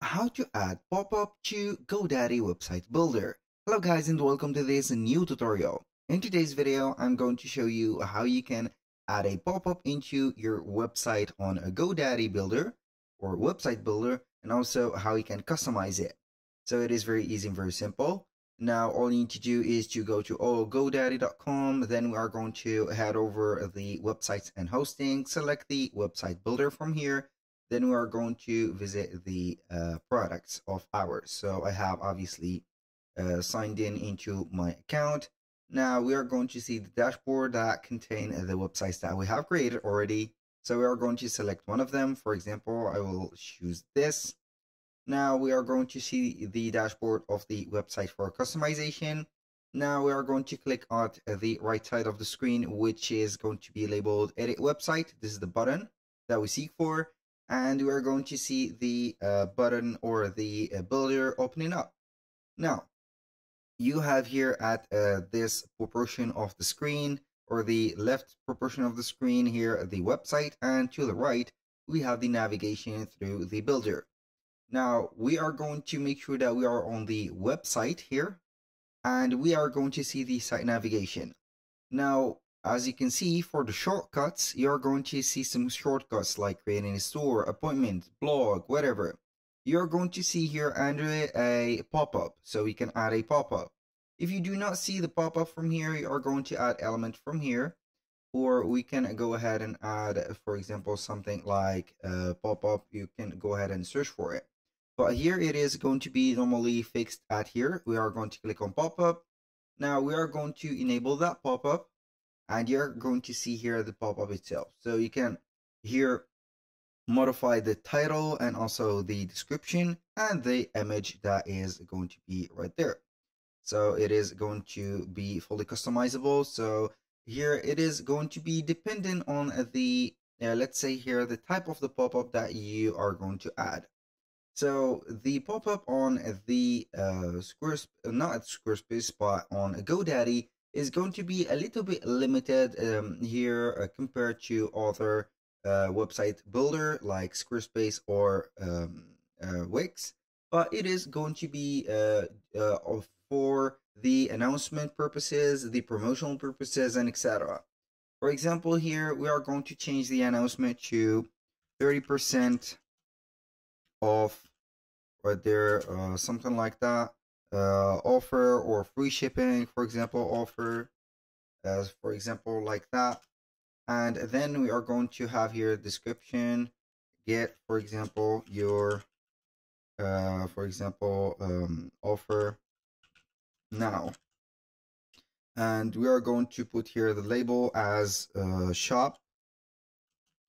how to add pop-up to GoDaddy website builder. Hello guys and welcome to this new tutorial. In today's video, I'm going to show you how you can add a pop-up into your website on a GoDaddy builder or website builder and also how you can customize it. So it is very easy and very simple. Now all you need to do is to go to all GoDaddy.com. Then we are going to head over the websites and hosting, select the website builder from here then we are going to visit the uh, products of ours. So I have obviously uh, signed in into my account. Now we are going to see the dashboard that contain the websites that we have created already. So we are going to select one of them. For example, I will choose this. Now we are going to see the dashboard of the website for customization. Now we are going to click on the right side of the screen, which is going to be labeled edit website. This is the button that we seek for and we're going to see the uh, button or the uh, builder opening up. Now, you have here at uh, this proportion of the screen or the left proportion of the screen here the website and to the right we have the navigation through the builder. Now we are going to make sure that we are on the website here and we are going to see the site navigation. Now as you can see, for the shortcuts, you're going to see some shortcuts like creating a store, appointment, blog, whatever. You're going to see here under a pop-up, so we can add a pop-up. If you do not see the pop-up from here, you are going to add element from here. Or we can go ahead and add, for example, something like a pop-up. You can go ahead and search for it. But here it is going to be normally fixed at here. We are going to click on pop-up. Now we are going to enable that pop-up and you're going to see here the pop-up itself. So you can here modify the title and also the description and the image that is going to be right there. So it is going to be fully customizable. So here it is going to be dependent on the, uh, let's say here, the type of the pop-up that you are going to add. So the pop-up on the uh, Squarespace, not Squarespace, but on GoDaddy is going to be a little bit limited um, here uh, compared to other uh, website builder like Squarespace or um, uh, Wix, but it is going to be uh, uh, for the announcement purposes, the promotional purposes, and etc. For example, here we are going to change the announcement to 30% off right there, uh, something like that uh, offer or free shipping, for example, offer, as for example, like that. And then we are going to have here description, get, for example, your, uh, for example, um, offer now. And we are going to put here the label as uh, shop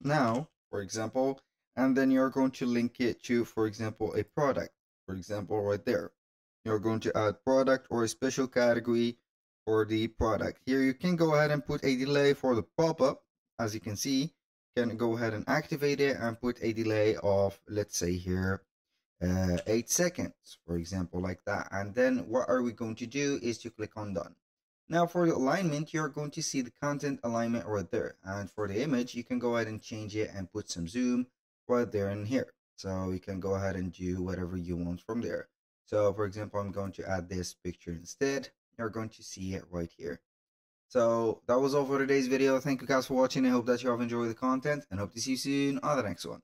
now, for example, and then you're going to link it to, for example, a product, for example, right there you're going to add product or a special category for the product. Here you can go ahead and put a delay for the pop-up. As you can see, you can go ahead and activate it and put a delay of, let's say here, uh, 8 seconds, for example, like that. And then what are we going to do is to click on done. Now for the alignment, you're going to see the content alignment right there. And for the image, you can go ahead and change it and put some zoom right there and here. So you can go ahead and do whatever you want from there. So for example, I'm going to add this picture instead. You're going to see it right here. So that was all for today's video. Thank you guys for watching. I hope that you have enjoyed the content and hope to see you soon on the next one.